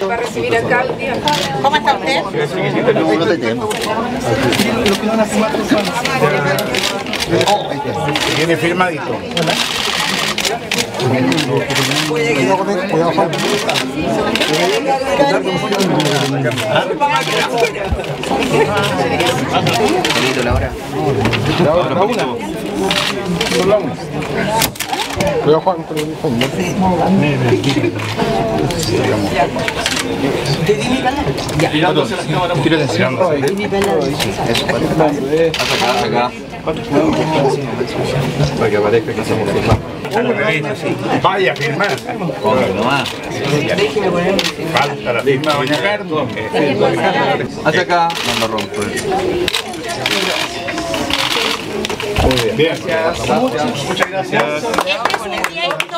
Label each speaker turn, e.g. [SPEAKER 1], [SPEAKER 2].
[SPEAKER 1] Para recibir.
[SPEAKER 2] ¿Cómo está usted?
[SPEAKER 3] Viene firmadito.
[SPEAKER 4] Hora, la una. Son la una. Cuidado, Juan, con el Juan. Tírate encima. Para que aparezca que filmando.
[SPEAKER 3] Vaya a firmar. Falta la firma de Doña Carmen.
[SPEAKER 5] Hacia acá, no lo rompo.
[SPEAKER 3] Bien. Muchas gracias.
[SPEAKER 2] Este.